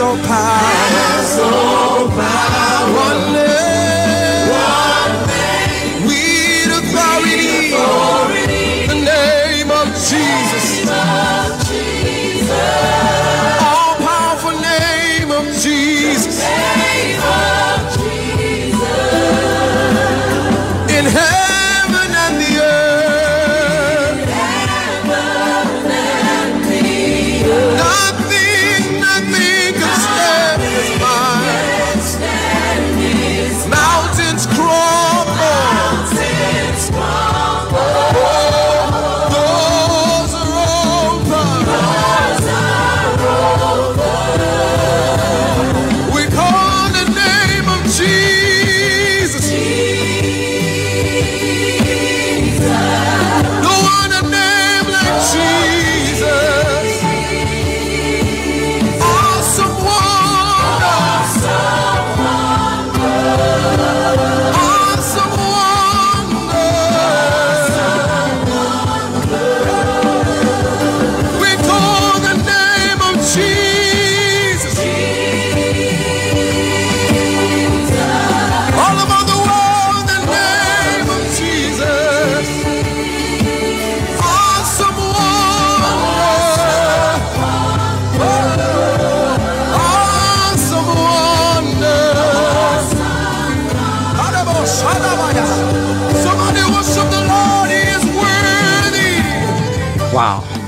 all power.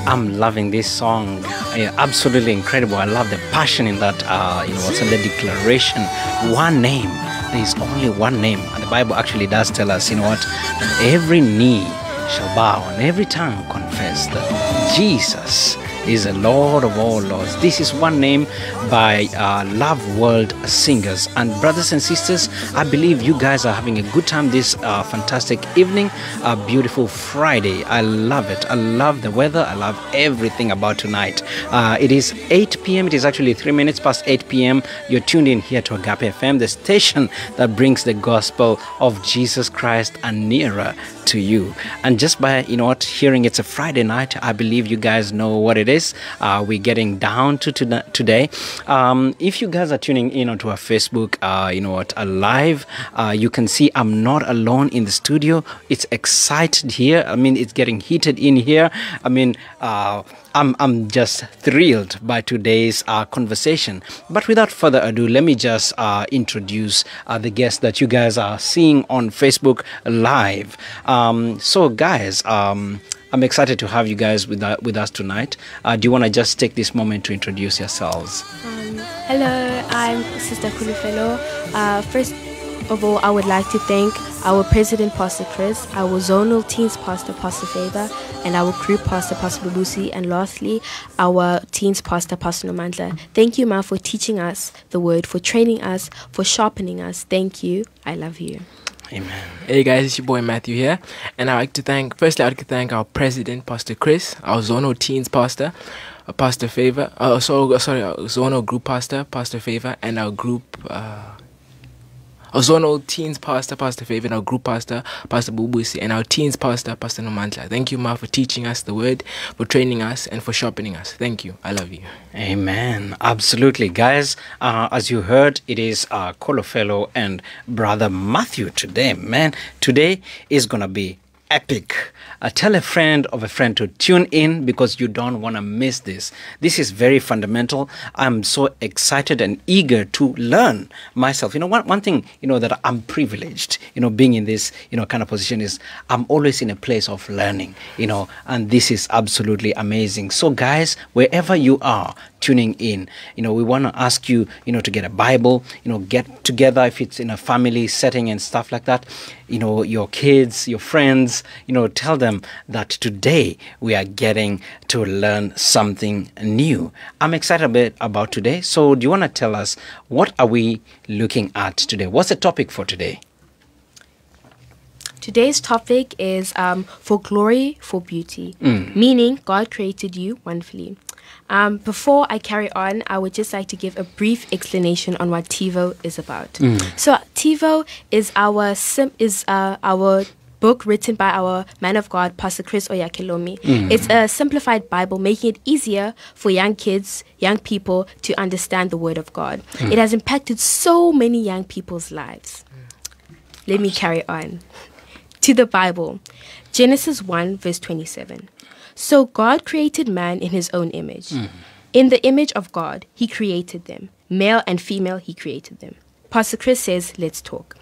I'm loving this song. Absolutely incredible. I love the passion in that. Uh, you know, what's in the declaration? One name. There is only one name, and the Bible actually does tell us. You know what? That every knee shall bow and every tongue confess that Jesus is the Lord of all lords. This is one name by uh, Love World Singers. And brothers and sisters, I believe you guys are having a good time this uh, fantastic evening, a beautiful Friday. I love it. I love the weather. I love everything about tonight. Uh, it is 8 p.m. It is actually three minutes past 8 p.m. You're tuned in here to Agape FM, the station that brings the gospel of Jesus Christ and nearer to you. And just by you know what, hearing it's a Friday night, I believe you guys know what it is. Uh, we're getting down to, to today. Um, if you guys are tuning in onto our Facebook, uh, you know what, live, uh, you can see I'm not alone in the studio. It's excited here. I mean, it's getting heated in here. I mean, uh, I'm, I'm just thrilled by today's uh, conversation. But without further ado, let me just uh, introduce uh, the guest that you guys are seeing on Facebook Live. Um, so, guys, um, I'm excited to have you guys with, uh, with us tonight. Uh, do you want to just take this moment to introduce yourselves? Um, hello, I'm Sister Kholofelo. Uh, first of all, I would like to thank our President, Pastor Chris, our Zonal Teens Pastor, Pastor Favor, and our group pastor, Pastor Lucy, and lastly, our teens pastor, Pastor Nomandla. Thank you, Ma, for teaching us the word, for training us, for sharpening us. Thank you. I love you. Amen. Hey guys, it's your boy Matthew here, and I'd like to thank. Firstly, I'd like to thank our president, Pastor Chris, our zonal Teens Pastor, uh, Pastor Favor, uh, so, sorry, our Zono Group Pastor, Pastor Favor, and our group. Uh, our Zono Teens Pastor, Pastor Favor, our group pastor, Pastor Bubusi, and our teens pastor, Pastor Nomantla. Thank you, Ma, for teaching us the word, for training us, and for sharpening us. Thank you. I love you. Amen. Absolutely. Guys, uh, as you heard, it is our uh, Kholofelo and Brother Matthew today. Man, today is going to be epic. Uh, tell a friend of a friend to tune in because you don't want to miss this. This is very fundamental. I'm so excited and eager to learn myself. You know, one, one thing, you know, that I'm privileged, you know, being in this, you know, kind of position is I'm always in a place of learning, you know, and this is absolutely amazing. So, guys, wherever you are, tuning in you know we want to ask you you know to get a bible you know get together if it's in a family setting and stuff like that you know your kids your friends you know tell them that today we are getting to learn something new. I'm excited a bit about today. So do you want to tell us what are we looking at today? What's the topic for today? Today's topic is um, for glory, for beauty, meaning God created you wonderfully. Um, before I carry on, I would just like to give a brief explanation on what TeeVo is about. So TeeVo is our sim- is uh, our book written by our man of God, Pastor Chris Oyakhilome. Mm. It's a simplified Bible, making it easier for young kids, young people to understand the Word of God. Mm. It has impacted so many young people's lives. Let me carry on. To the Bible Genesis 1, verse 27. So God created man in his own image. Mm. In the image of God, he created them. Male and female, he created them. Pastor Chris says, Let's talk.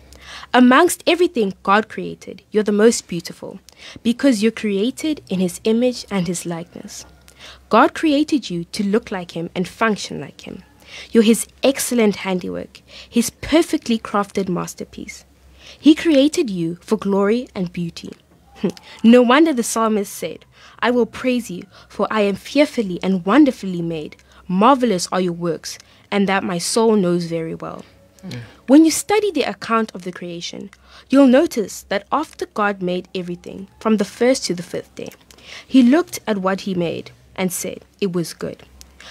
Amongst everything God created, you're the most beautiful because you're created in his image and his likeness. God created you to look like him and function like him. You're his excellent handiwork, his perfectly crafted masterpiece. He created you for glory and beauty. no wonder the psalmist said, I will praise you, for I am fearfully and wonderfully made. Marvelous are your works, and that my soul knows very well. When you study the account of the creation, you'll notice that after God made everything, from the first to the fifth day, he looked at what he made and said, It was good.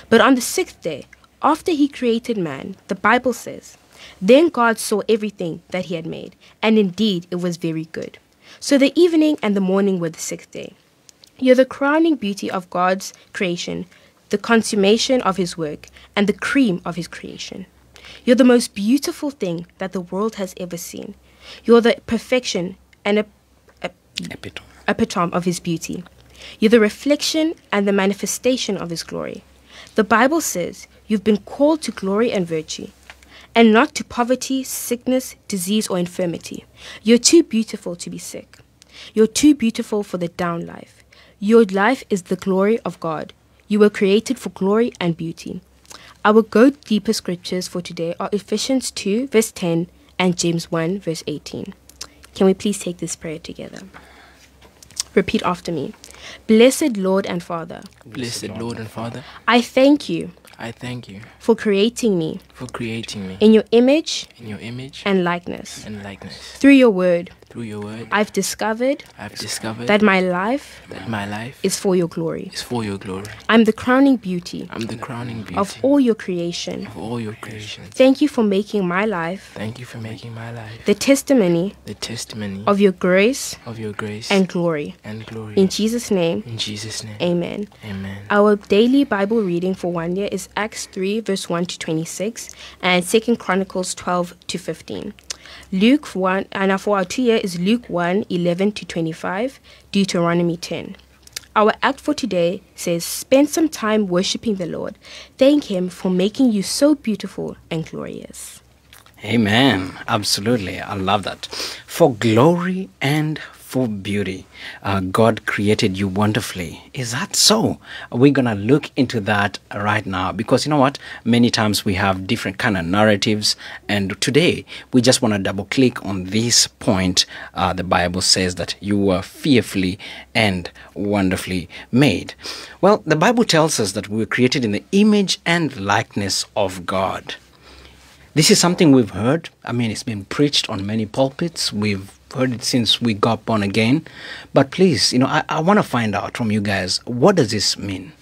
But on the sixth day, after he created man, the Bible says, Then God saw everything that he had made, and indeed it was very good. So the evening and the morning were the sixth day. You're the crowning beauty of God's creation, the consummation of his work, and the cream of his creation. You're the most beautiful thing that the world has ever seen. You're the perfection and ep- ep- Epitome. epitome of his beauty. You're the reflection and the manifestation of his glory. The Bible says you've been called to glory and virtue, and not to poverty, sickness, disease, or infirmity. You're too beautiful to be sick. You're too beautiful for the down life. Your life is the glory of God. You were created for glory and beauty. Our go deeper scriptures for today are Ephesians 2, verse 10, and James 1, verse 18. Can we please take this prayer together? Repeat after me. Blessed Lord and Father, Blessed Lord and Father, I thank you I thank you for creating me for creating me in your image in your image and likeness. and likeness. Through your word, Through your word, I've discovered I've discovered that my life that my life is for your glory. is for your glory. I'm the crowning beauty I'm the crowning beauty of all your creation. of all your creations. Thank you for making my life Thank you for making my life the testimony the testimony of your grace of your grace and glory. and glory. In Jesus' name, In Jesus' name. amen. Amen. Our daily Bible reading for one year is Acts 3, verse 1 to 26, and 2 Chronicles 12 to 15. Luke 1, and for our two year is Luke 1, 11 to 25, Deuteronomy 10. Our act for today says, Spend some time worshiping the Lord. Thank Him for making you so beautiful and glorious. Amen. Absolutely. I love that. For glory and for beauty, uh, God created you wonderfully. Is that so? We're gonna look into that right now because you know what? Many times we have different kind of narratives, and today we just want to double click on this point. Uh, the Bible says that you were fearfully and wonderfully made. Well, the Bible tells us that we were created in the image and likeness of God. This is something we've heard. I mean, it's been preached on many pulpits. We've heard it since we got born again. But please, you know, I, I want to find out from you guys what does this mean?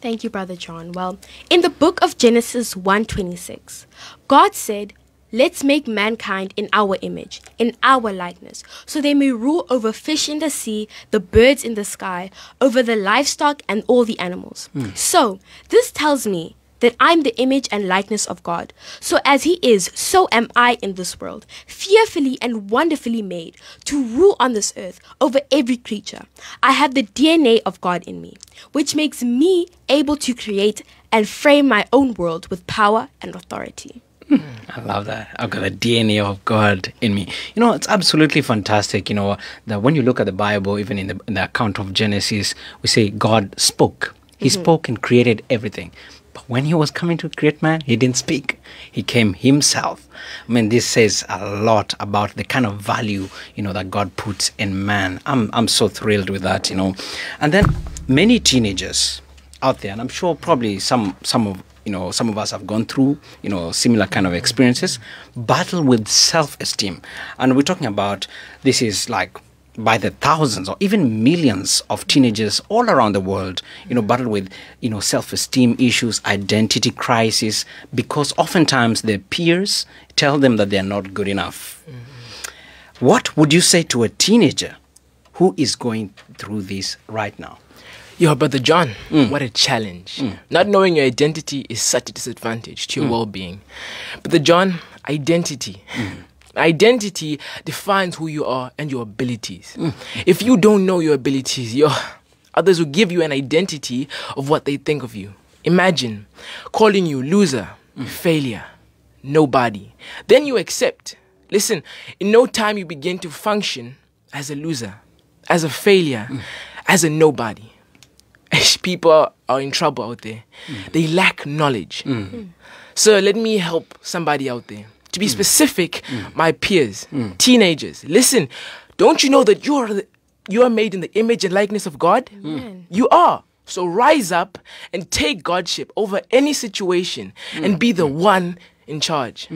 Thank you, Brother John. Well, in the book of Genesis 1:26, God said, Let's make mankind in our image, in our likeness, so they may rule over fish in the sea, the birds in the sky, over the livestock and all the animals. Hmm. So, this tells me that I'm the image and likeness of God. So, as He is, so am I in this world, fearfully and wonderfully made to rule on this earth over every creature. I have the DNA of God in me, which makes me able to create and frame my own world with power and authority. Hmm, I love that. I've got the DNA of God in me. You know, it's absolutely fantastic. You know, that when you look at the Bible, even in the, in the account of Genesis, we say God spoke. He mm-hmm. spoke and created everything. But when he was coming to create man, he didn't speak. He came himself. I mean, this says a lot about the kind of value, you know, that God puts in man. I'm, I'm so thrilled with that, you know. And then many teenagers out there, and I'm sure probably some, some of you know some of us have gone through you know similar kind of experiences battle with self-esteem and we're talking about this is like by the thousands or even millions of teenagers all around the world you know battle with you know self-esteem issues identity crisis because oftentimes their peers tell them that they're not good enough mm-hmm. what would you say to a teenager who is going through this right now. Yo, Brother John, Mm. what a challenge. Mm. Not knowing your identity is such a disadvantage to your mm. well being. Brother John, identity. Mm. Identity defines who you are and your abilities. If you don't know your abilities, your others will give you an identity of what they think of you. Imagine calling you loser, failure, nobody. Then you accept. Listen, in no time you begin to function as a loser, as a failure, as a nobody. People are in trouble out there. They lack knowledge. Mm. So let me help somebody out there. To be mm. specific, mm. my peers, mm. teenagers, listen. Don't you know that you are the, you are made in the image and likeness of God? You are. So rise up and take godship over any situation and be the one in charge.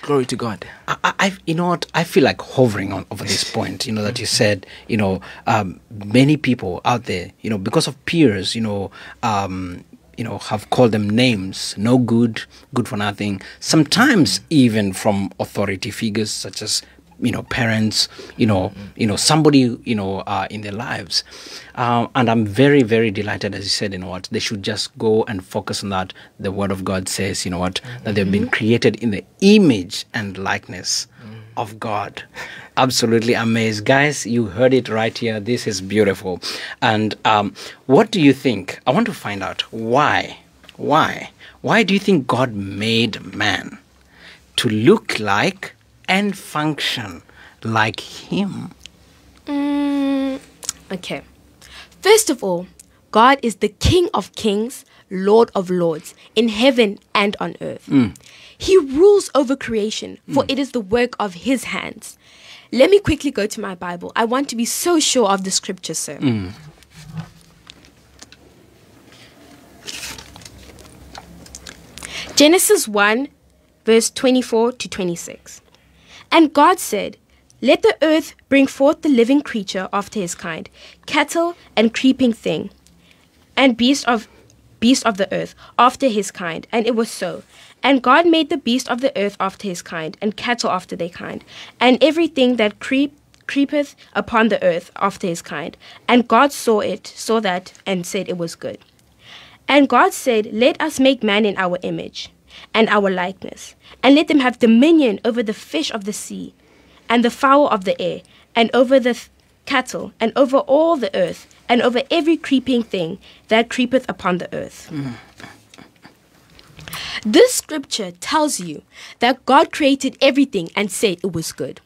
Glory to God. I, I, I- you know what? I feel like hovering on over this point. You know that you said. You know, um, many people out there. You know, because of peers. You know, um, you know, have called them names. No good, good for nothing. Sometimes even from authority figures such as you know parents. You know, you know somebody. You know, uh, in their lives. Um, and I'm very, very delighted, as you said. You know what? They should just go and focus on that. The Word of God says, you know what, that they've been created in the image and likeness of God. Absolutely amazed. Guys, you heard it right here. This is beautiful. And um, what do you think? I want to find out why. Why? Why do you think God made man to look like and function like Him? Mm, okay. First of all, God is the King of kings, Lord of lords, in heaven and on earth. He rules over creation, for hmm. it is the work of his hands. Let me quickly go to my Bible. I want to be so sure of the scripture, sir. Hmm. Genesis 1, verse 24 to 26. And God said, Let the earth bring forth the living creature after his kind, cattle and creeping thing, and beast of beast of the earth after his kind. And it was so. And God made the beast of the earth after his kind, and cattle after their kind, and everything that creep creepeth upon the earth after his kind. And God saw it, saw that, and said it was good. And God said, Let us make man in our image and our likeness, and let them have dominion over the fish of the sea, and the fowl of the air, and over the th- cattle, and over all the earth, and over every creeping thing that creepeth upon the earth. Mm. This scripture tells you that God created everything and said it was good.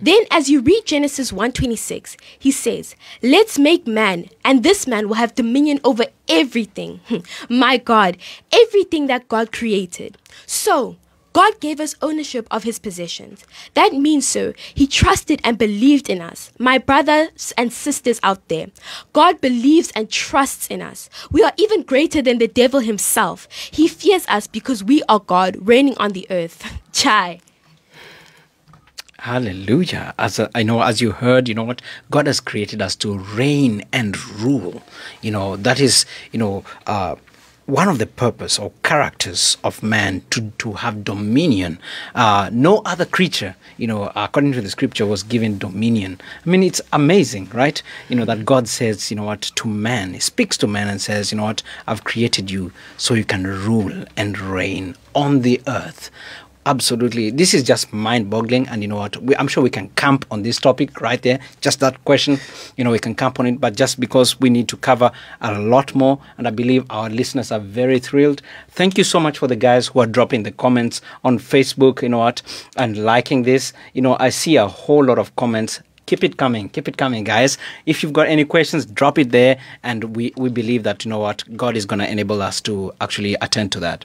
Then as you read Genesis 1:26, he says, "Let's make man, and this man will have dominion over everything." My God, everything that God created. So, God gave us ownership of his possessions. That means, sir, he trusted and believed in us. My brothers and sisters out there, God believes and trusts in us. We are even greater than the devil himself. He fears us because we are God reigning on the earth. Chai. Hallelujah. As uh, I know, as you heard, you know what? God has created us to reign and rule. You know, that is, you know, uh, one of the purpose or characters of man to, to have dominion. Uh, no other creature, you know, according to the scripture, was given dominion. I mean, it's amazing, right? You know, that God says, you know what, to man, He speaks to man and says, you know what, I've created you so you can rule and reign on the earth absolutely. This is just mind-boggling and you know what? We, i'm sure we can camp on this topic right there. Just that question you know we can camp on it but just because we need to cover a lot more and i believe our listeners are very thrilled. Thank you so much for the guys who are dropping the comments on facebook you know what and liking this. You know i see a whole lot of comments keep it coming keep it coming guys. If you've got any questions drop it there and we we believe that you know what god is going to enable us to actually attend to that.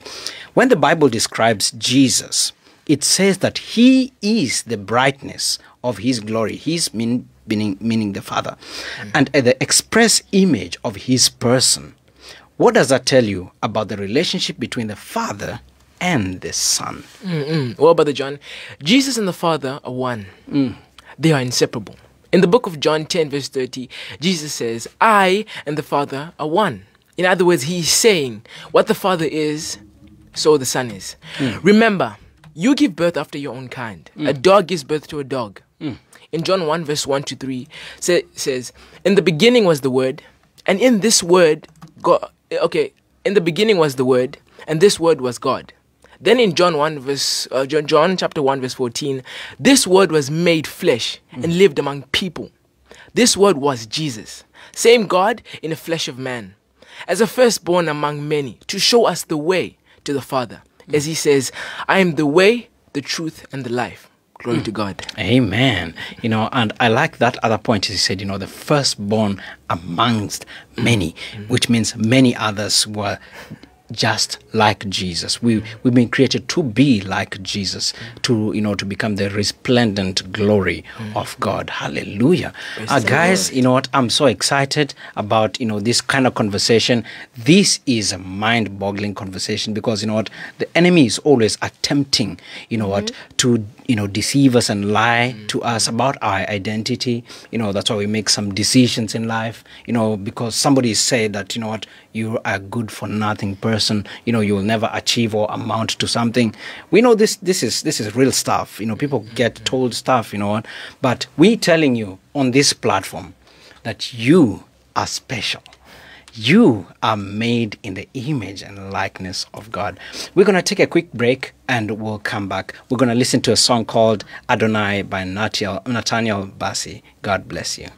When the bible describes jesus it says that he is the brightness of his glory. He's mean, meaning meaning the father. Hmm. And uh, the express image of his person what does that tell you about the relationship between the father and the son? Mm-mm. Well, Brother John, Jesus and the Father are one. Hmm. They are inseparable. In the book of John 10, verse 30, Jesus says, I and the Father are one. In other words, he's saying, what the Father is, so the Son is. Hmm. Remember, you give birth after your own kind. A hmm. dog gives birth to a dog. Hmm. in John 1, verse 1 to 3, say, says, In the beginning was the Word, and in this Word, God, okay, in the beginning was the Word, and this Word was God. Then in John 1 verse uh, John, John chapter 1 verse 14, this word was made flesh and hmm. lived among people. This word was Jesus, same God in the flesh of man, as a firstborn among many, to show us the way to the Father. Hmm. As he says, I am the way, the truth, and the life. Glory hmm. to God. Amen. You know, and I like that other point. He said, you know, the firstborn amongst many, which means many others were just like Jesus. We we've been created to be like Jesus, to you know, to become the resplendent glory of God. Hallelujah. Uh, guys, you know what? I'm so excited about you know this kind of conversation. This is a mind-boggling conversation because you know what? The enemy is always attempting, you know what, to you know deceive us and lie mm. to us about our identity. You know that's why we make some decisions in life you know because somebody said that you know what you are a good for nothing person. You know you will never achieve or amount to something. We know this this is this is real stuff. You know people mm-hmm. get told stuff you know what. But we telling you on this platform that you are special you are made in the image and likeness of God. We're going to take a quick break and we'll come back. We're going to listen to a song called Adonai by Nathaniel, Bassey. God bless you.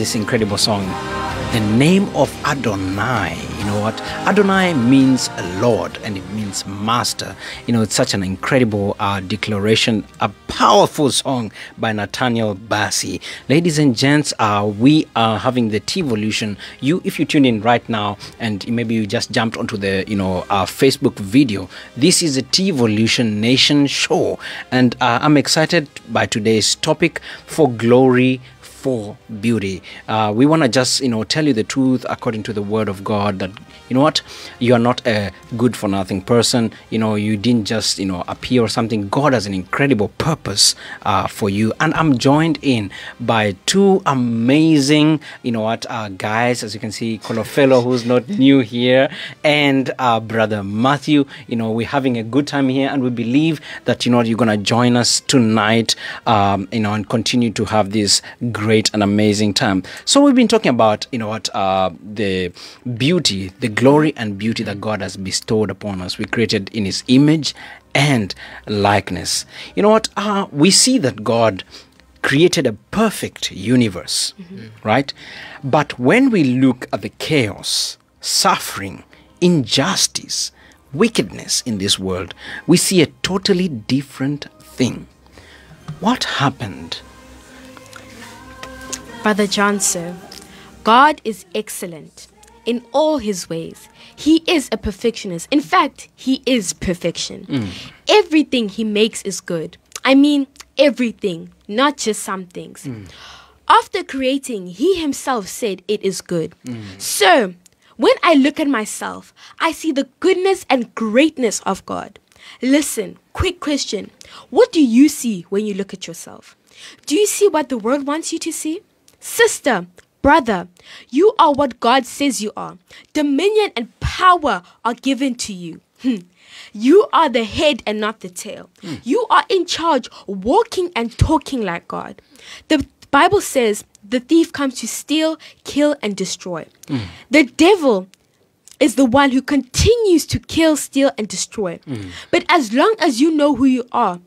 This incredible song. The name of Adonai, you know what? Adonai means a Lord and it means master. You know, it's such an incredible uh, declaration, a powerful song by Nathaniel Bassey. Ladies and gents, uh, we are having the Teevolution. You, if you tune in right now and maybe you just jumped onto the, you know, uh, Facebook video, this is a Teevolution Nation show. And uh, I'm excited by today's topic for glory for beauty. Uh, we want to just, you know, tell you the truth according to the word of God that, you know what, you are not a good for nothing person. You know, you didn't just, you know, appear or something. God has an incredible purpose uh, for you. And I'm joined in by two amazing, you know what, uh, guys, as you can see, Kholofelo, who's not new here, and uh, brother Matthew. You know, we're having a good time here and we believe that, you know, you're going to join us tonight, um, you know, and continue to have this great and amazing time. So we've been talking about, you know what, uh, the beauty, the glory and beauty that God has bestowed upon us. We created in His image and likeness. You know what? Uh, we see that God created a perfect universe, right? But when we look at the chaos, suffering, injustice, wickedness in this world, we see a totally different thing. What happened? Brother John, sir, God is excellent in all his ways. He is a perfectionist. In fact, he is perfection. Mm. Everything he makes is good. I mean, everything, not just some things. Mm. After creating, he himself said it is good. Mm. So, when I look at myself, I see the goodness and greatness of God. Listen, quick question. What do you see when you look at yourself? Do you see what the world wants you to see? Sister, brother, you are what God says you are. Dominion and power are given to you. Hmm. You are the head and not the tail. Hmm. You are in charge, walking and talking like God. The Bible says the thief comes to steal, kill, and destroy. Hmm. The devil is the one who continues to kill, steal, and destroy. Hmm. But as long as you know who you are,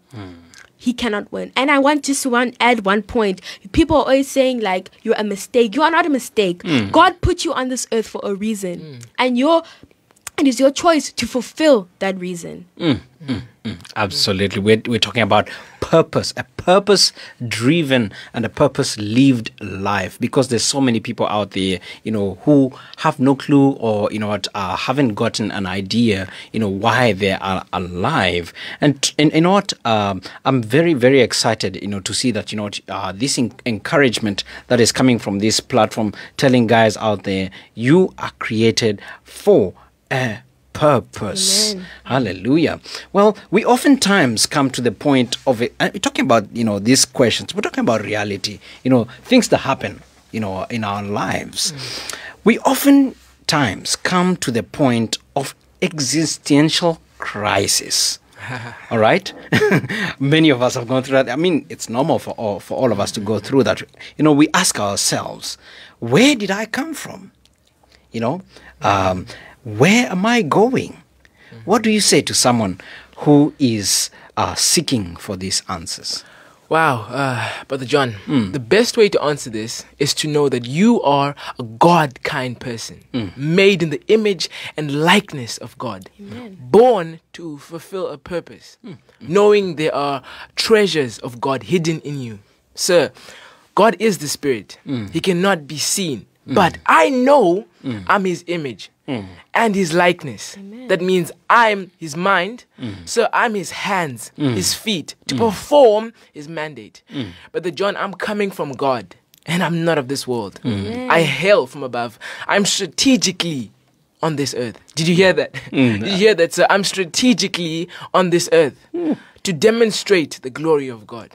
he cannot win. And I want just to one add one point. People are always saying like you're a mistake. You are not a mistake. Hmm. God put you on this earth for a reason, hmm. and your it is your choice to fulfill that reason. Hmm. Absolutely. We're, we're talking about purpose, a purpose driven and a purpose lived life because there's so many people out there, you know, who have no clue or, you know, what, uh, haven't gotten an idea, you know, why they are alive. And, and you know what, um, I'm very, very excited, you know, to see that, you know, uh, this en- encouragement that is coming from this platform telling guys out there, you are created for a purpose. Amen. Hallelujah. Well, we oftentimes come to the point of it. And we're talking about, you know, these questions. We're talking about reality, you know, things that happen, you know, in our lives. We oftentimes come to the point of existential crisis. all right many of us have gone through that i mean it's normal for all for all of us to go through that you know we ask ourselves where did i come from you know um, where am i going? What do you say to someone who is uh, seeking for these answers? Wow, uh, Brother John, hmm. the best way to answer this is to know that you are a God kind person, hmm. made in the image and likeness of God, born to fulfill a purpose, hmm. knowing there are treasures of God hidden in you. Sir, God is the Spirit, He cannot be seen, but I know Mm. I'm His image. Mm. And his likeness. That means I'm his mind, mm. so I'm his hands, his feet to perform his mandate. But the John, I'm coming from God and I'm not of this world. I hail from above. I'm strategically on this earth. Did you hear that? Did you hear that, sir? I'm strategically on this earth to demonstrate the glory of God.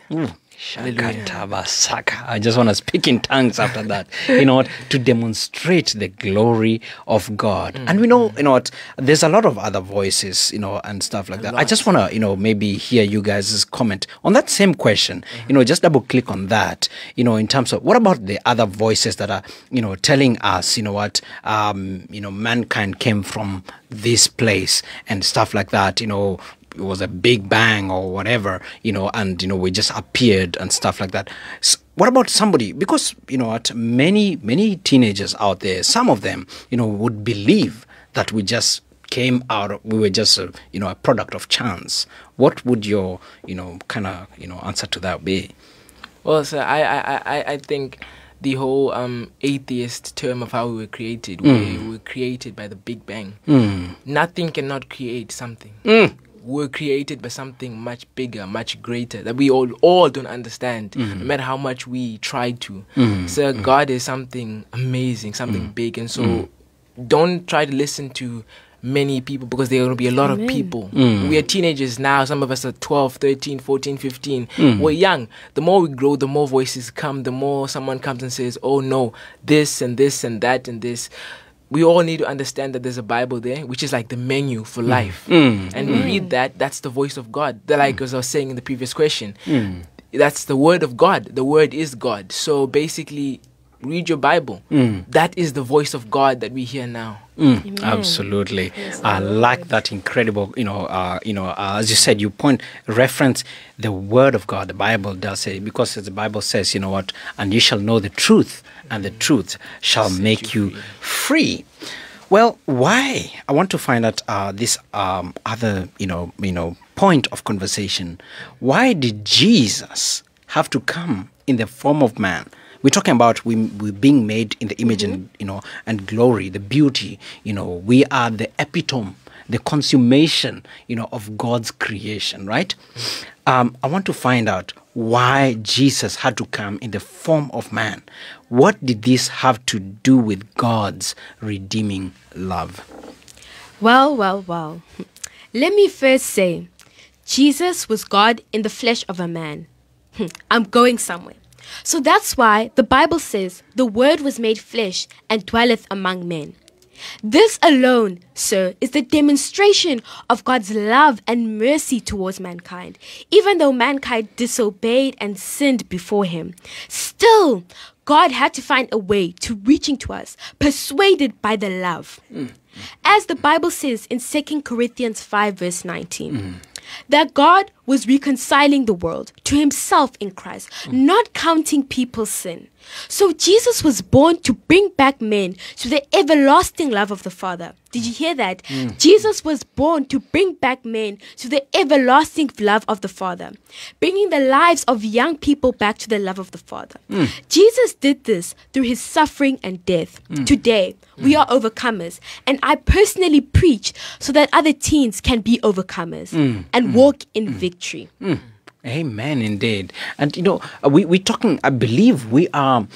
I just want to speak in tongues after that. You know what? To demonstrate the glory of God. And we know, you know what? There's a lot of other voices, you know, and stuff like that. I just want to, you know, maybe hear you guys' comment on that same question. You know, just double click on that, you know, in terms of what about the other voices that are, you know, telling us, you know what, um, you know, mankind came from this place and stuff like that, you know, it was a big bang or whatever, you know, and you know we just appeared and stuff like that. S- what about somebody? Because you know what, many many teenagers out there, some of them, you know, would believe that we just came out, of- we were just a, you know a product of chance. What would your you know kind of you know answer to that be? Well, sir, I, I, I, I- think the whole um, atheist term of how we were created, we mm. were created by the Big Bang. Mm. Nothing cannot create something. Mm. We're created by something much bigger, much greater that we all all don't understand, no mm-hmm. matter how much we try to. Mm-hmm. So mm-hmm. God is something amazing, something big, and so don't try to listen to many people because there are going to be a lot of people. We are teenagers now. Some of us are 12, 13, 14, 15. We're young. The more we grow, the more voices come, the more someone comes and says, oh no, this and this and that and this. We all need to understand that there's a Bible there, which is like the menu for mm. life. Mm. And we read that, that's the voice of God. Like as I was saying in the previous question, that's the word of God. The word is God. So basically, read your Bible. That is the voice of God that we hear now. Mm, absolutely, I like that incredible. You know, uh, you know, uh, as you said, you point reference the word of God. The Bible does say because the Bible says, you know what, and you shall know the truth, and the truth shall make you free. Well, why? I want to find out uh, this um, other, you know, you know, point of conversation. Why did Jesus have to come in the form of man? We're talking about we we being made in the image and you know and glory, the beauty. You know, we are the epitome, the consummation, you know, of God's creation, right? Um, I want to find out why Jesus had to come in the form of man. What did this have to do with God's redeeming love? Well, well, well. Let me first say, Jesus was God in the flesh of a man. I'm going somewhere. So that's why the Bible says the Word was made flesh and dwelleth among men. This alone, sir, is the demonstration of God's love and mercy towards mankind. Even though mankind disobeyed and sinned before Him, still, God had to find a way to reaching to us, persuaded by the love. Hmm. As the Bible says in 2 Corinthians 5, verse 19, hmm. that God was reconciling the world to himself in Christ, not counting people's sin. So Jesus was born to bring back men to the everlasting love of the Father. Did you hear that? Mm. Jesus was born to bring back men to the everlasting love of the Father, bringing the lives of young people back to the love of the Father. Mm. Jesus did this through his suffering and death. Mm. Today, we are overcomers, and I personally preach so that other teens can be overcomers and walk in victory. Amen, indeed. And you know, uh, we we're talking. I believe we are.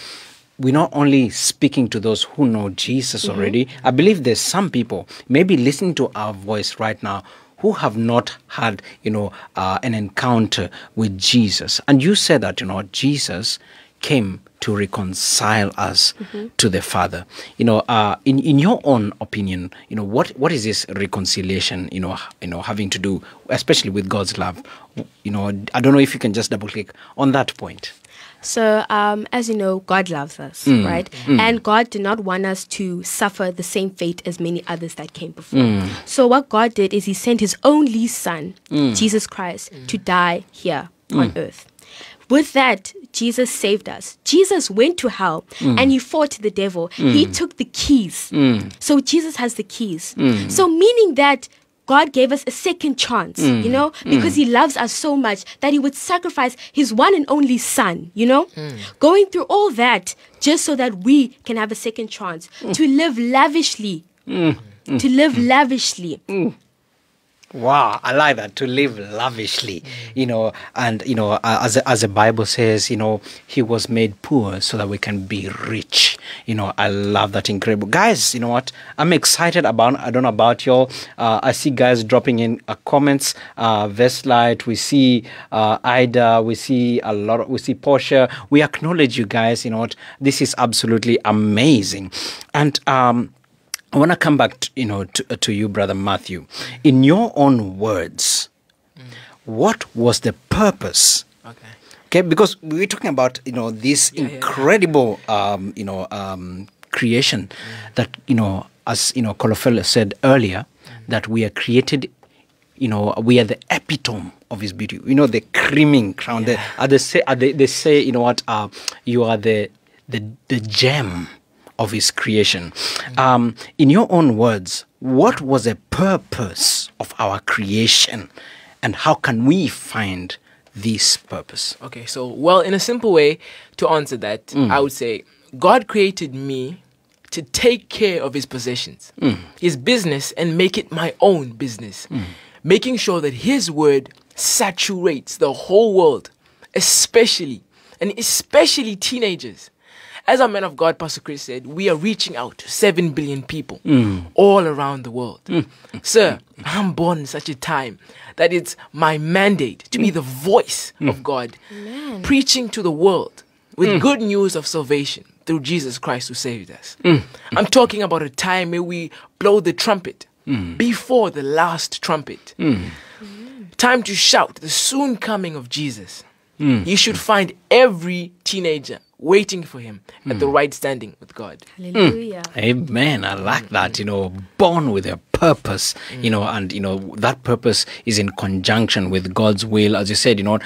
We're not only speaking to those who know Jesus already. I believe there's some people maybe listening to our voice right now who have not had, you know, uh, an encounter with Jesus. And you said that, you know, Jesus came to reconcile us mm-hmm. to the Father. You know, uh, in in your own opinion, you know, what what is this reconciliation? You know, you know, having to do, especially with God's love. You know, I don't know if you can just double click on that point. So, um, as you know, God loves us, mm, right? Mm. And God did not want us to suffer the same fate as many others that came before. Mm. So, what God did is He sent His only Son, Jesus Christ, to die here on earth. With that, Jesus saved us. Jesus went to hell mm. and he fought the devil. He mm. took the keys. Mm. So Jesus has the keys. So meaning that God gave us a second chance, you know, because he loves us so much that he would sacrifice his one and only son, you know? Going through all that just so that we can have a second chance to live lavishly. To live lavishly. Wow, I like that to live lavishly, you know, and you know, as as the Bible says, you know, he was made poor so that we can be rich. You know, I love that incredible, guys. You know what? I'm excited about. I don't know about y'all. Uh, I see guys dropping in uh, comments. Uh, Vestlight, we see uh, Ida, we see a lot. Of, we see Portia. We acknowledge you guys. You know what? This is absolutely amazing, and um. I want to come back, to, you know, to, to you, brother Matthew. In your own words, what was the purpose? Okay. Okay, because we're talking about you know this Yeah, yeah, yeah. incredible, um, you know, um, creation that you know, as you know, Kholofelo said earlier, that we are created you know, we are the epitome of His beauty. You know, the creaming crown. The, uh, they say, uh, they, they say, you know what? Uh, you are the the the gem of His creation. Um, in your own words, what was the purpose of our creation, and how can we find this purpose? Okay, so well, in a simple way to answer that, mm. I would say God created me to take care of His possessions, mm. His business, and make it my own business, mm. making sure that His word saturates the whole world, especially and especially teenagers. As our man of God, Pastor Chris said, we are reaching out to 7 billion people all around the world. Sir, I'm born in such a time that it's my mandate to be the voice of God, preaching to the world with good news of salvation through Jesus Christ who saved us. I'm talking about a time where we blow the trumpet before the last trumpet. Time to shout the soon coming of Jesus. You should find every teenager waiting for him at the hmm. right standing with God. Hallelujah. Hmm. Amen. I like that. You know, born with a purpose, you know, and, you know, that purpose is in conjunction with God's will. As you said, you know,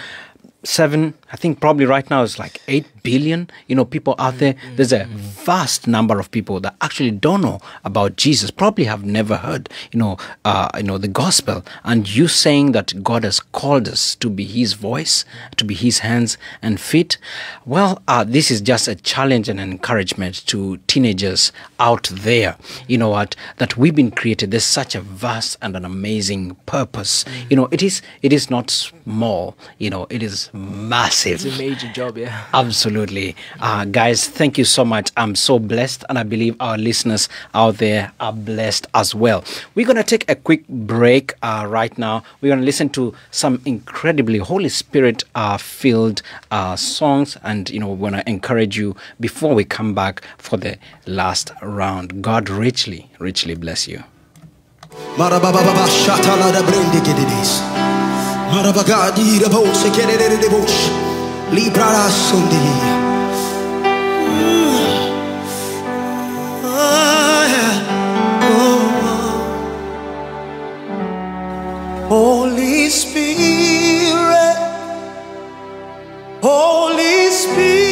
seven, I think probably right now it's like eight billion, you know, people out there. There's a vast number of people that actually don't know about Jesus, probably have never heard, you know, uh, you know, the gospel. And you saying that God has called us to be his voice, to be his hands and feet. Well, uh, this is just a challenge and encouragement to teenagers out there. You know what? That we've been created. There's such a vast and an amazing purpose. You know, it is it is not small, you know, it is massive. It's a major job, yeah. Absolutely. Uh, guys, thank you so much. I'm so blessed, and I believe our listeners out there are blessed as well. We're going to take a quick break uh, right now. We're going to listen to some incredibly Holy Spirit uh, filled uh, songs, and you know, we're going to encourage you before we come back for the last round. God richly, richly bless you. Shatala da brende gedidis. Marabagadi da bolse kedede de bosh. Holy Spirit, Holy Spirit,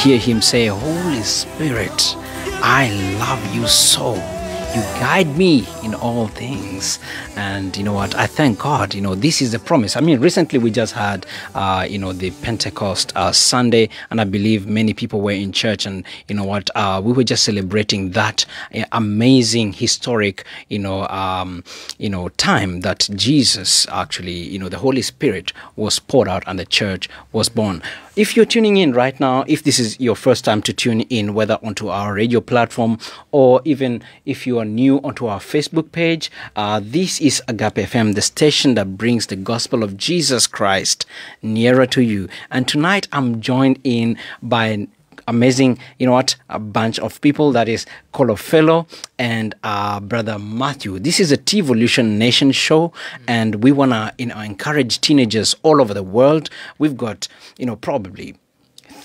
hear him say, Holy Spirit, I love you so. You guide me in all things and you know what? I thank god you know this is the promise. I mean recently we just had uh, you know the pentecost uh, sunday and i believe many people were in church. And you know what? Uh, we were just celebrating that uh, amazing historic you know um, you know time that jesus actually you know the holy spirit was poured out and the church was born. If you're tuning in right now, if this is your first time to tune in, whether onto our radio platform or even if you are new onto our Facebook page, uh, this is Agape FM, the station that brings the gospel of Jesus Christ nearer to you. And tonight I'm joined in by amazing, you know what, a bunch of people that is Kholofelo and uh, brother Matthew. This is a Teevolution Nation show, and we want to, you know, encourage teenagers all over the world. We've got, you know, probably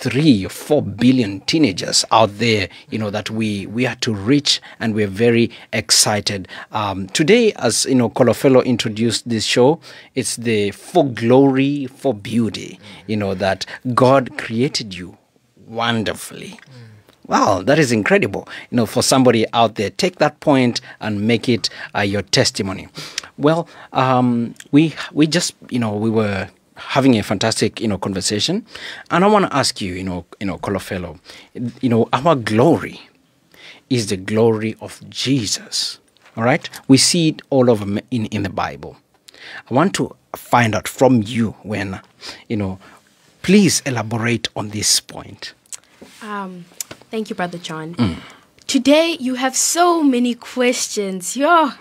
three or four billion teenagers out there, you know, that we we are to reach, and we're very excited. Um, today, as you know, Kholofelo introduced this show, it's the for glory, for beauty. You know that God created you wonderfully. Wow, that is incredible. You know, for somebody out there, take that point and make it uh, your testimony. Well, um, we we just you know we were having a fantastic you know conversation, and I want to ask you, you know, you know, Kholofelo, you know, our glory is the glory of Jesus. All right, we see it all over in in the Bible. I want to find out from you when, you know, please elaborate on this point. Um, thank you, Brother John. Today you have so many questions. Yo.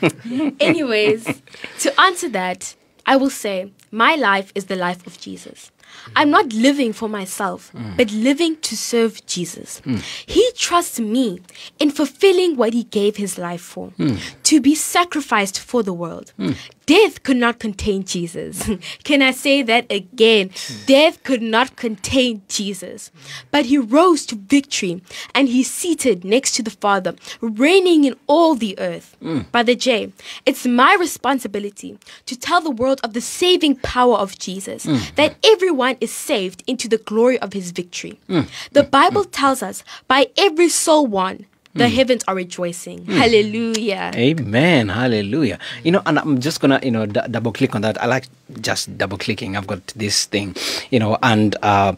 Anyways, to answer that, I will say my life is the life of Jesus. I'm not living for myself, mm. but living to serve Jesus. Mm. He trusts me in fulfilling what he gave his life for, mm. to be sacrificed for the world. Death could not contain Jesus. Can I say that again? Death could not contain Jesus. But he rose to victory and he's seated next to the Father, reigning in all the earth. Hmm. Brother Jay, it's my responsibility to tell the world of the saving power of Jesus, hmm. that everyone is saved into the glory of his victory. Hmm. The Bible tells us by every soul won, the heavens are rejoicing. Hallelujah. Amen. Hallelujah. You know, and I'm just gonna, you know, d- double click on that. I like just double clicking. I've got this thing, you know, and uh,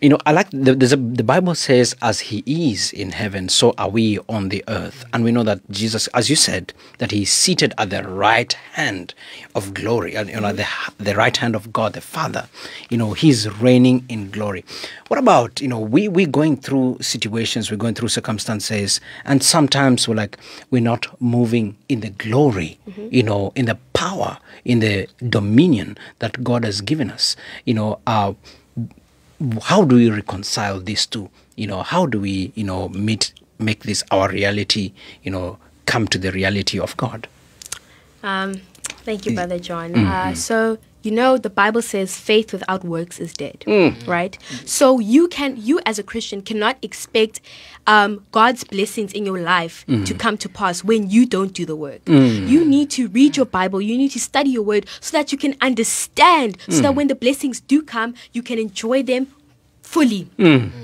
you know, I like the, there's a, the Bible says, "As He is in heaven, so are we on the earth." And we know that Jesus, as you said, that He's seated at the right hand of glory, and you know, the the right hand of God the Father. You know, He's reigning in glory. What about you know, we we going through situations, we're going through circumstances, and sometimes we're like we're not moving in the glory, you know, in the power, in the dominion that God has given us. You know, uh, how do we reconcile these two? You know how do we you know meet make this our reality you know come to the reality of god? Um, thank you, Brother John. Uh, so you know the Bible says faith without works is dead, mm. right? So you can, you as a Christian, cannot expect um, God's blessings in your life to mm-hmm. come to pass when you don't do the work. Mm. You need to read your Bible. You need to study your word so that you can understand, so that mm. when the blessings do come, you can enjoy them fully.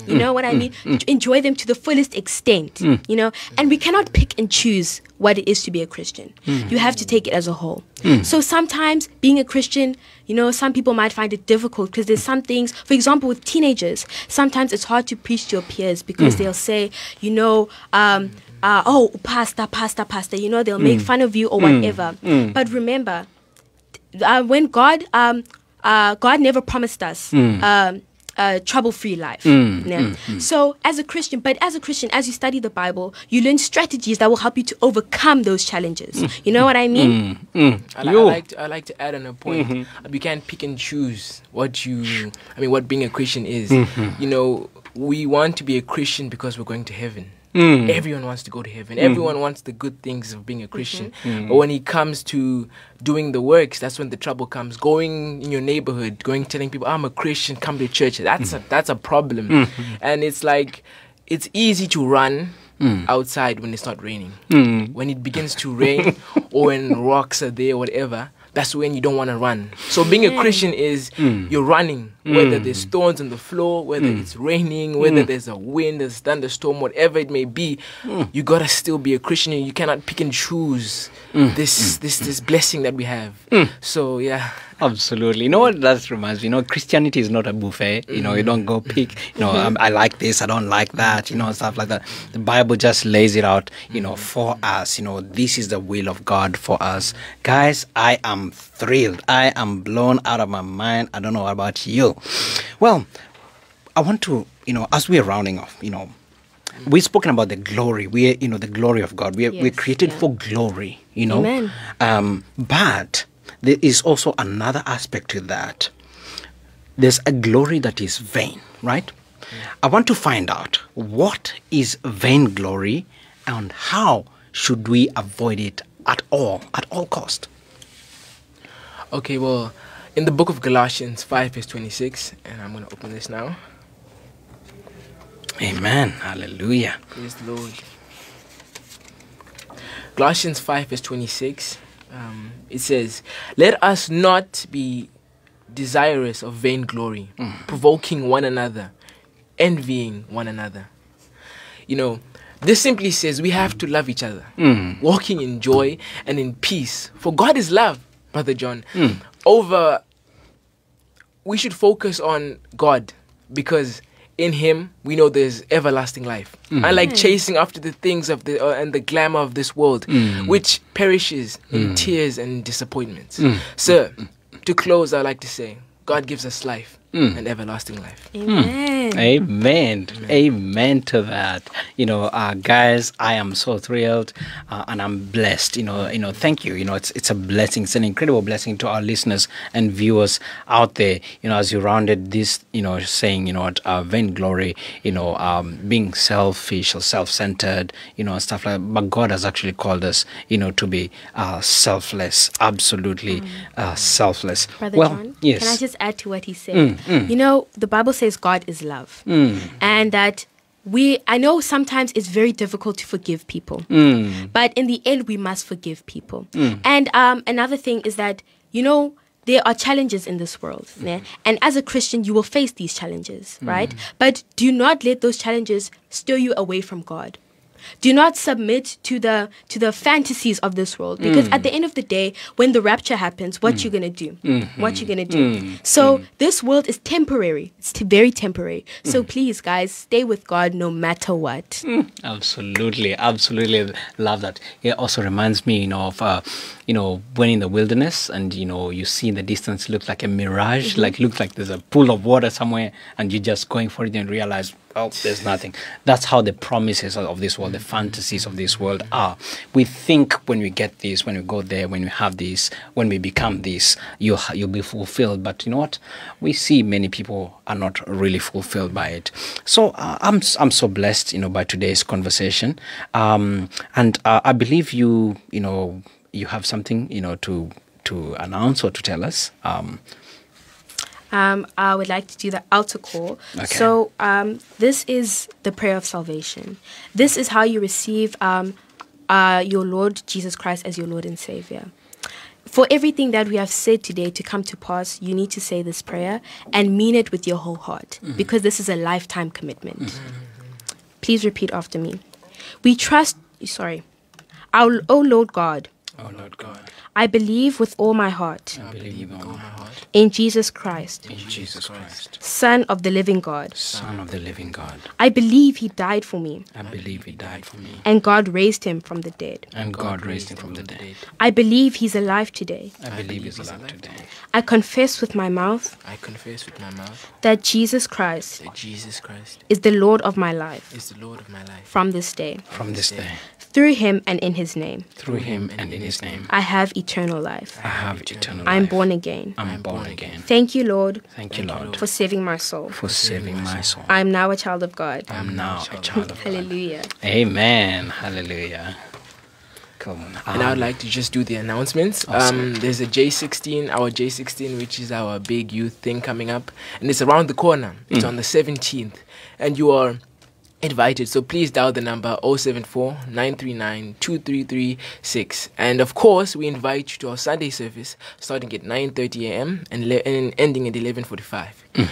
You know what I mean? Enjoy them to the fullest extent. You know, and we cannot pick and choose what it is to be a Christian. You have to take it as a whole. So sometimes being a Christian, you know, some people might find it difficult because there's some things, for example, with teenagers, sometimes it's hard to preach to your peers because they'll say, you know, um, uh, oh, pastor, pastor, pastor, you know, they'll make fun of you or whatever. But remember, uh, when God, um, uh, God never promised us um, a trouble-free life. Mm, yeah. Mm, mm. So, as a Christian, but as a Christian, as you study the Bible, you learn strategies that will help you to overcome those challenges. You know what I mean? I, li- I like to, I like to add on a point. Mm-hmm. You can't pick and choose what you. I mean, what being a Christian is. Mm-hmm. You know, we want to be a Christian because we're going to heaven. Hmm. Everyone wants to go to heaven. Hmm. Everyone wants the good things of being a Christian. Mm-hmm. Hmm. But when it comes to doing the works, that's when the trouble comes. Going in your neighborhood, going telling people, "I'm a Christian, come to church." That's a, that's a problem. And it's like it's easy to run outside when it's not raining. When it begins to rain or when rocks are there, whatever, that's when you don't want to run. So being a Christian is Mm. you're running, whether there's thorns on the floor, whether Mm. it's raining, whether there's a wind, there's thunderstorm, whatever it may be. You gotta still be a Christian. and You cannot pick and choose Mm. this this this blessing that we have. So yeah. Absolutely. You know what that reminds me? You know, Christianity is not a buffet. You know, you don't go pick, you know, um, I like this, I don't like that, you know, stuff like that. The Bible just lays it out, you know, for us. You know, this is the will of God for us. Guys, I am thrilled. I am blown out of my mind. I don't know about you. Well, I want to, you know, as we're rounding off, you know, we've spoken about the glory. We're, you know, the glory of God. We're, we're created yeah. for glory, you know. Amen. Um, but there is also another aspect to that. There's a glory that is vain, right? Mm. I want to find out what is vain glory and how should we avoid it at all, at all cost. Okay, well, in the book of Galatians 5, verse 26, and I'm going to open this now. Amen. Hallelujah. Praise the Lord. Galatians 5, verse 26, um, it says, Let us not be desirous of vainglory, mm. provoking one another, envying one another. You know, this simply says we have to love each other, mm. walking in joy and in peace. For God is love, Brother John. Mm. Over, we should focus on God because in Him we know there's everlasting life. Mm. Unlike mm. chasing after the things of the uh, and the glamour of this world, mm. which perishes in tears and disappointments. Sir, to close, I like to say, God gives us life and everlasting life. Amen. Amen. Amen to that. You know, uh, guys, I am so thrilled uh, and I'm blessed. You know, you know, thank you. You know, it's it's a blessing. It's an incredible blessing to our listeners and viewers out there. You know, as you rounded this, you know, saying, you know, what, uh, vainglory, you know, um, being selfish or self-centered, you know, and stuff like. that. But God has actually called us, you know, to be uh, selfless, absolutely uh, selfless. Brother well, John, yes. can I just add to what he said? Mm. You know, the Bible says God is love, mm. and that we. I know sometimes it's very difficult to forgive people, mm. but in the end, we must forgive people. And um, another thing is that you know. There are challenges in this world, né? and as a Christian, you will face these challenges, right? But do not let those challenges steer you away from God do not submit to the to the fantasies of this world. Because at the end of the day when the rapture happens what you're gonna do? Mm-hmm. What you're gonna do? Mm-hmm. So this world is temporary. It's t- very temporary. So mm. please guys stay with god no matter what. Mm. Absolutely, absolutely love that. It also reminds me, you know, of uh, you know when in the wilderness and you know you see in the distance looks like a mirage, mm-hmm. like looks like there's a pool of water somewhere, and you're just going for it and realize, oh, there's nothing. That's how the promises of this world, the fantasies of this world are. We think when we get this, when we go there, when we have this, when we become this, you you'll be fulfilled. But you know what? We see many people are not really fulfilled by it. So uh, I'm I'm so blessed, you know, by today's conversation, um, and uh, I believe you, you know, you have something, you know, to to announce or to tell us. Um, um, I would like to do the altar call. Okay. So um, this is the prayer of salvation. This is how you receive um, uh, your Lord Jesus Christ as your Lord and Savior. For everything that we have said today to come to pass, you need to say this prayer and mean it with your whole heart because this is a lifetime commitment. Please repeat after me. We trust, sorry. Our, oh Lord God, oh Lord God, I believe with all my heart I believe in my heart in Jesus Christ, in Jesus Christ, Son of the living God. Son of the Living God. I believe he died for me, I believe He died for me, and God raised him from the dead. and God raised Him from the dead. I believe he's alive today. I believe He's alive today. I confess with my mouth I confess with my mouth that Jesus Christ that Jesus Christ is the Lord of my life is the Lord of my life. from this day. From this day, Through him and in his name, through Him and in His name, I have eternal life. I have eternal life. I'm born again. I'm born again. Thank you, Lord, Thank you, Lord, for saving my soul. for saving my soul. I'm now a child of God. I'm now a child of God. Hallelujah. Amen. Hallelujah. Come on. And I would Um, like to just do the announcements. Awesome. Um, there's a J16, our J16, which is our big youth thing coming up, and it's around the corner. It's Mm. on the 17th, and you are invited. So please dial the number 074 939 2336. And of course, we invite you to our Sunday service starting at 9:30 a.m. and, le- and ending at 11:45 Mm.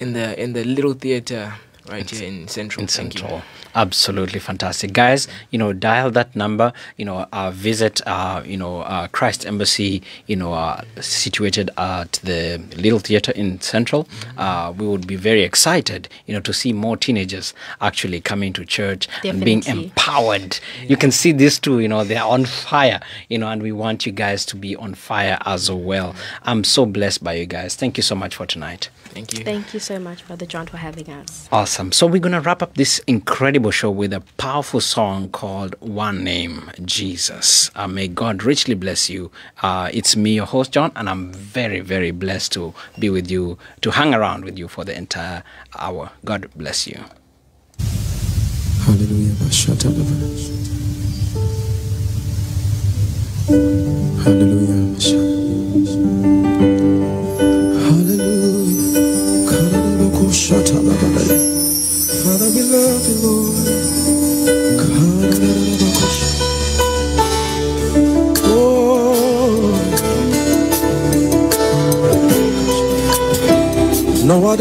in the in the little theater right here in Central. in Thank you. Central. Absolutely fantastic, guys. You know, dial that number. You know, uh, visit. Uh, you know, uh, Christ Embassy. You know, uh, situated at the Little Theatre in Central. Uh, we would be very excited. You know, to see more teenagers actually coming to church and being Definitely. empowered. You can see these two. You know, they are on fire. You know, and we want you guys to be on fire as well. I'm so blessed by you guys. Thank you so much for tonight. Thank you. Thank you so much, Brother John, for having us. Awesome. So we're going to wrap up this incredible show with a powerful song called One Name, Jesus. Uh, may God richly bless you. Uh, it's me, your host, John, and I'm very, very blessed to be with you, to hang around with you for the entire hour. God bless you. Hallelujah. Mashatalaba. Hallelujah.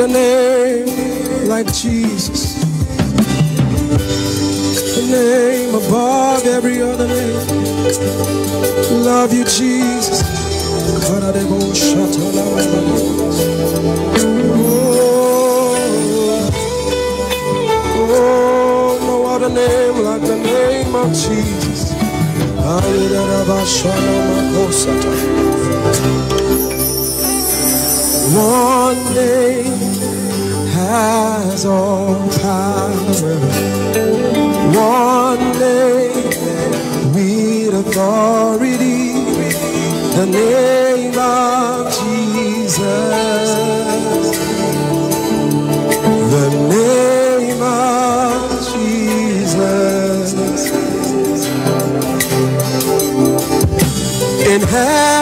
Other name like Jesus. The name above every other name. Love you, Jesus. Oh, oh, no other name like the name of Jesus. One name has all power. One day with authority, the name of Jesus. The name of Jesus. In heaven.